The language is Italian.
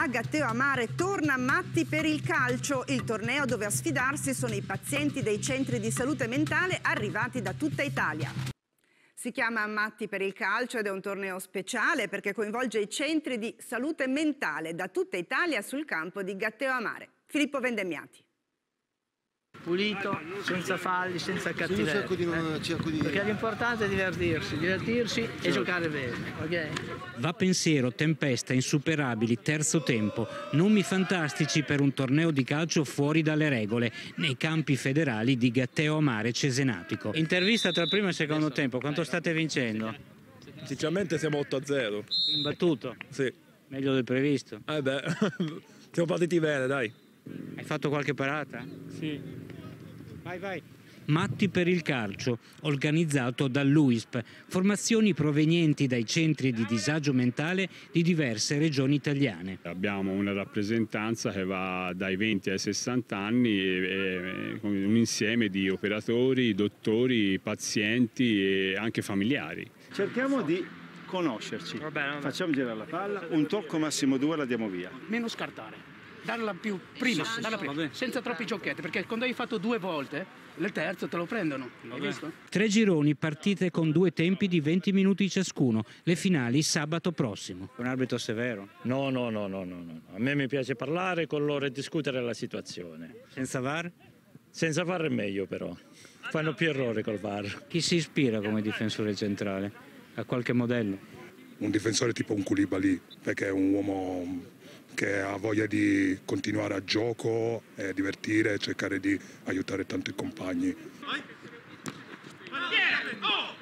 A Gatteo Amare torna Matti per il calcio, il torneo dove a sfidarsi sono i pazienti dei centri di salute mentale arrivati da tutta Italia. Si chiama Matti per il calcio ed è un torneo speciale perché coinvolge i centri di salute mentale da tutta Italia sul campo di Gatteo Amare. Filippo Vendemmiati pulito, senza falli, senza cattiveria. Perché l'importante è divertirsi, divertirsi e certo. giocare bene. Okay? Va pensiero, tempesta, insuperabili, terzo tempo, nomi fantastici per un torneo di calcio fuori dalle regole, nei campi federali di Gatteo Amare Cesenatico. Intervista tra primo e secondo tempo, quanto state vincendo? Sinceramente siamo 8-0. Imbattuto? Sì. Meglio del previsto? Eh beh, siamo partiti bene, dai. Hai fatto qualche parata? Sì. Vai, vai. Matti per il calcio, organizzato dall'UISP, formazioni provenienti dai centri di disagio mentale di diverse regioni italiane. Abbiamo una rappresentanza che va dai 20 ai 60 anni, e, e, un insieme di operatori, dottori, pazienti e anche familiari. Cerchiamo di conoscerci, facciamo girare la palla, un tocco massimo due la diamo via. Meno scartare darla più prima, darla prima senza troppi giochetti, perché quando hai fatto due volte, il terzo te lo prendono. Hai visto? Tre gironi, partite con due tempi di 20 minuti ciascuno. Le finali sabato prossimo. Un arbitro severo? No, no, no, no, no, no. A me mi piace parlare con loro e discutere la situazione. Senza VAR? Senza VAR è meglio però. Fanno più errori col VAR. Chi si ispira come difensore centrale? A qualche modello? Un difensore tipo un Koulibaly, perché è un uomo che ha voglia di continuare a gioco, e divertire e cercare di aiutare tanto i compagni. Vai. Vai.